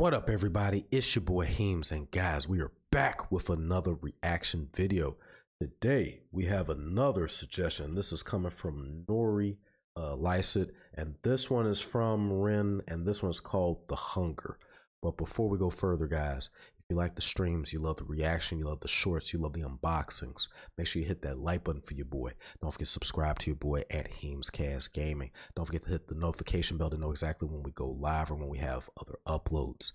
What up, everybody? It's your boy Heemz, and guys, we are back with another reaction video. Today, we have another suggestion. This is coming from Nori uh, and this one is from Ren, and this one is called The Hunger. But before we go further, guys, you like the streams, you love the reaction, you love the shorts, you love the unboxings, make sure you hit that like button for your boy. Don't forget to subscribe to your boy at HeemzCast Gaming. Don't forget to hit the notification bell to know exactly when we go live or when we have other uploads.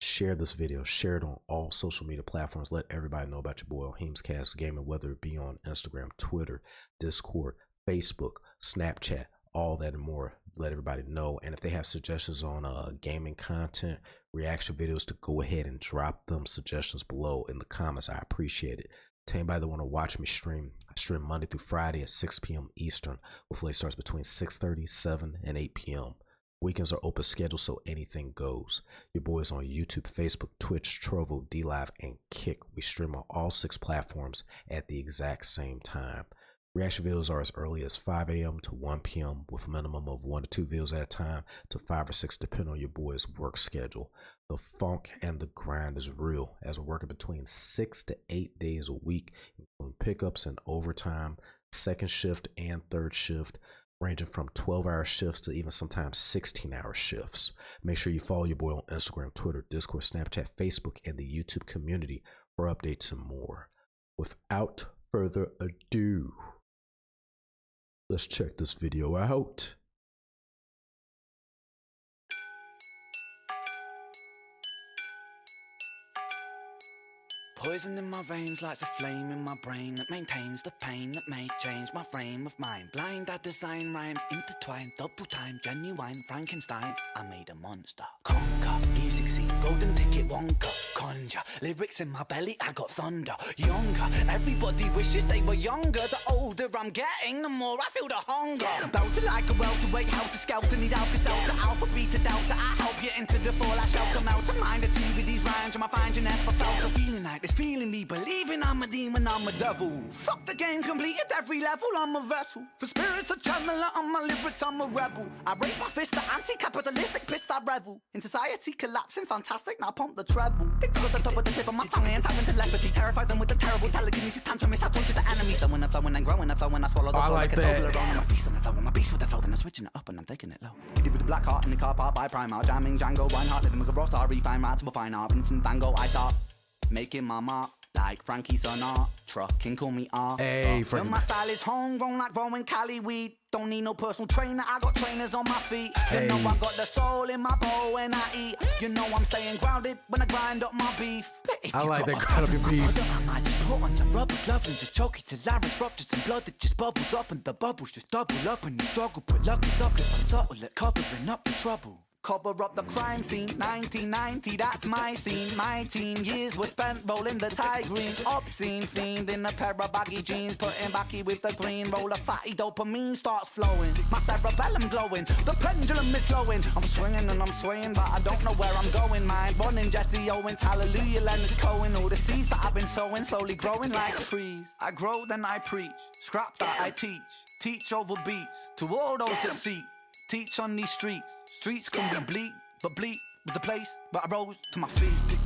Share this video, share it on all social media platforms. Let everybody know about your boy on HeemzCast Gaming, whether it be on Instagram, Twitter, Discord, Facebook, Snapchat, all that and more. Let everybody know. And if they have suggestions on uh, gaming content, reaction videos, to go ahead and drop them suggestions below in the comments. I appreciate it. To anybody that want to watch me stream, I stream Monday through Friday at 6 p.m. Eastern. With late starts between 6:30, 7, and 8 p.m. Weekends are open schedule, so anything goes. Your boys on YouTube, Facebook, Twitch, Trovo, DLive, and Kick. We stream on all six platforms at the exact same time. Reaction videos are as early as 5 a.m. to 1 p.m. with a minimum of one to two videos at a time to five or six, depending on your boy's work schedule. The funk and the grind is real as we're working between six to eight days a week, including pickups and overtime, second shift and third shift, ranging from 12 hour shifts to even sometimes 16 hour shifts. Make sure you follow your boy on Instagram, Twitter, Discord, Snapchat, Facebook, and the YouTube community for updates and more. Without further ado, Let's check this video out. Poison in my veins lights a flame in my brain that maintains the pain that may change my frame of mind. Blind, I design rhymes intertwined, double time, genuine Frankenstein. I made a monster. Conquer, music scene, golden ticket, Wonka, conjure. Lyrics in my belly, I got thunder. Younger, everybody wishes they were younger. The older I'm getting, the more I feel the hunger. Bouncing like a welterweight, helter skelter, need Alka-Seltzer, alpha beta delta. I help you into the fall, I shelter melt. Mind the two with these rhymes, I find you never felt a feeling like is feeling me, believing I'm a demon, I'm a devil. Fuck the game, complete at every level, I'm a vessel. For spirits, a channeler, on my lyrics, I'm a rebel. I raise my fist, the anti-capitalistic pissed, I revel. In society collapsing, fantastic, now pump the treble. Tick to the top of the tip of my tongue, and tap into telepathy. Terrified them with the terrible telekinesis tantrumist. I torture the enemies, so when I'm flowing and growing, I flow when I swallow the I flow like like, a. Toblerone. I'm a feast on the flow, I'm a beast with the flow, then I'm switching it up and I'm taking it low. Giddy with the black heart in the car park by Primark, jamming Django, Reinhardt, living with a raw star, refine rats, but fine art, Vincent Van Gogh, I start making my mark. Like Frankie Sinatra, can call me Arthur. Hey, Frankie. And my style is homegrown like growing Cali weed. Don't need no personal trainer, I got trainers on my feet. Hey. You know I got the soul in my bowl when I eat. You know I'm staying grounded when I grind up my beef. I like that grind up your beef. I just put on some rubber gloves and just choke it till Larry's ruptures some blood that just bubbles up and the bubbles just double up and you struggle. But lucky suckers, I'm subtle at covering up the trouble. Cover up the crime scene, 1990, that's my scene. My teen years were spent rolling the Thai green. Obscene fiend in a pair of baggy jeans, putting backy with the green. Roll a fatty dopamine starts flowing. My cerebellum glowing, the pendulum is slowing. I'm swinging and I'm swaying, but I don't know where I'm going. Mind running Jesse Owens, hallelujah, Leonard Cohen. All the seeds that I've been sowing, slowly growing like trees. I grow, then I preach. Scrap that I teach. Teach over beats to all those that seek. Teach on these streets. Streets can be bleak, but bleak was the place where I rose to my feet.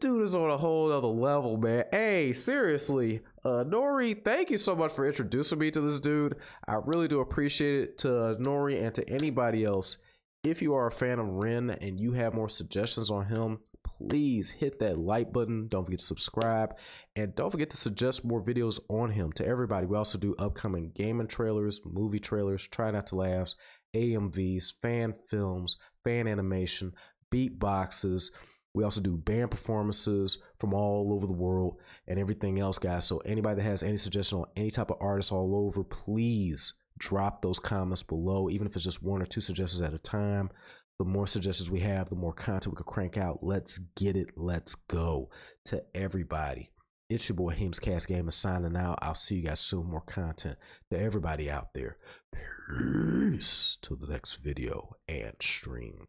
Dude is on a whole other level, man. Hey, seriously, uh, Nori, thank you so much for introducing me to this dude. I really do appreciate it to Nori and to anybody else. If you are a fan of Ren and you have more suggestions on him, please hit that like button. Don't forget to subscribe and don't forget to suggest more videos on him to everybody. We also do upcoming gaming trailers, movie trailers, try not to laughs, AMVs, fan films, fan animation, beatboxes. We also do band performances from all over the world and everything else, guys. So anybody that has any suggestion on any type of artist all over, please drop those comments below, even if it's just one or two suggestions at a time. The more suggestions we have, the more content we can crank out. Let's get it. Let's go to everybody. It's your boy Heemz Cast Game signing out. I'll see you guys soon. More content to everybody out there. Peace to the next video and stream.